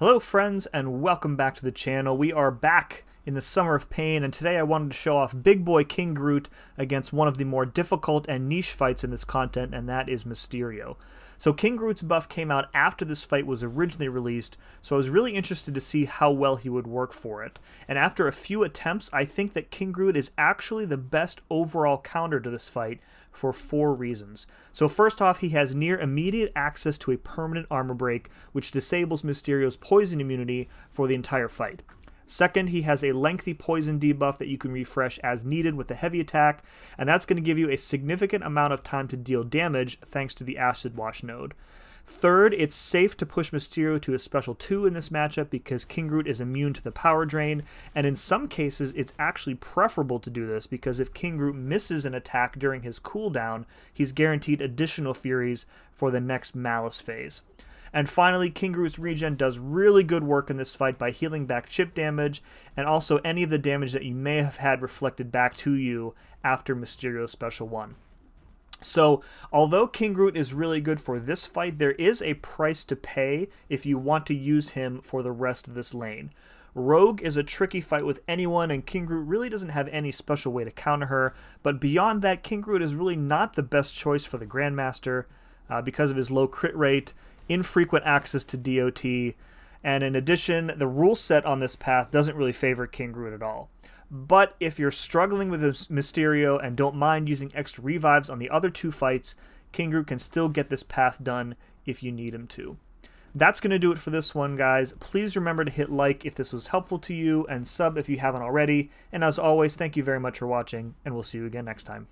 Hello friends and welcome back to the channel. We are back in the Summer of Pain and today I wanted to show off Big Boy King Groot against one of the more difficult and niche fights in this content and that is Mysterio. So King Groot's buff came out after this fight was originally released, so I was really interested to see how well he would work for it. And after a few attempts, I think that King Groot is actually the best overall counter to this fight for four reasons. So first off, he has near immediate access to a permanent armor break, which disables Mysterio's poison immunity for the entire fight. Second, he has a lengthy poison debuff that you can refresh as needed with the heavy attack, and that's going to give you a significant amount of time to deal damage thanks to the Acid Wash node. Third, it's safe to push Mysterio to a special 2 in this matchup because King Groot is immune to the power drain, and in some cases it's actually preferable to do this because if King Groot misses an attack during his cooldown, he's guaranteed additional Furies for the next Malice phase. And finally, King Groot's regen does really good work in this fight by healing back chip damage and also any of the damage that you may have had reflected back to you after Mysterio's Special 1. So, although King Groot is really good for this fight, there is a price to pay if you want to use him for the rest of this lane. Rogue is a tricky fight with anyone, and King Groot really doesn't have any special way to counter her, but beyond that, King Groot is really not the best choice for the Grandmaster uh, because of his low crit rate, infrequent access to DOT, and in addition, the rule set on this path doesn't really favor King Groot at all. But if you're struggling with this Mysterio and don't mind using extra revives on the other two fights, King Groot can still get this path done if you need him to. That's going to do it for this one, guys. Please remember to hit like if this was helpful to you and sub if you haven't already. And as always, thank you very much for watching, and we'll see you again next time.